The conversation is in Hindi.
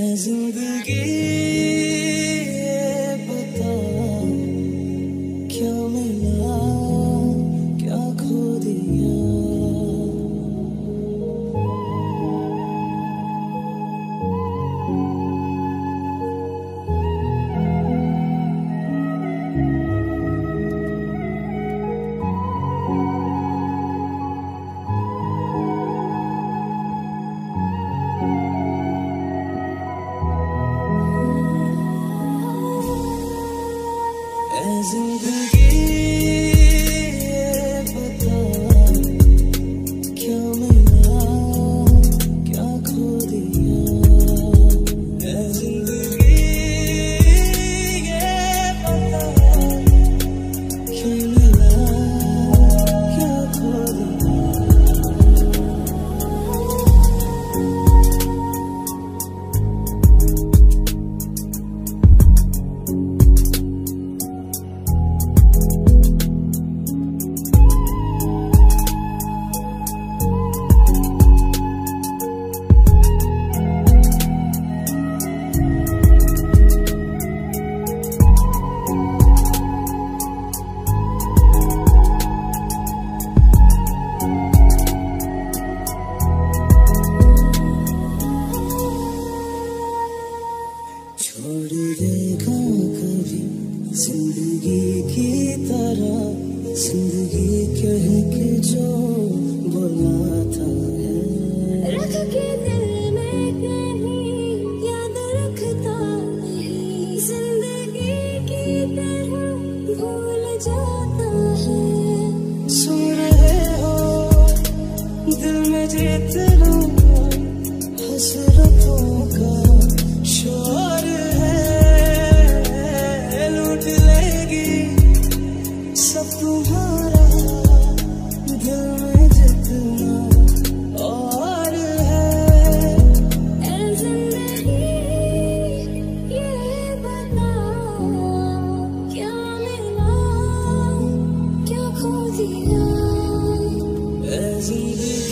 ज़िंदगी mais um ज़िंदगी की तरह ज़िंदगी कह के जो है। रख के दिल में कहीं याद रखता ज़िंदगी की तरह भूल जाता है। सुन रहे हो दिल में जीत Holy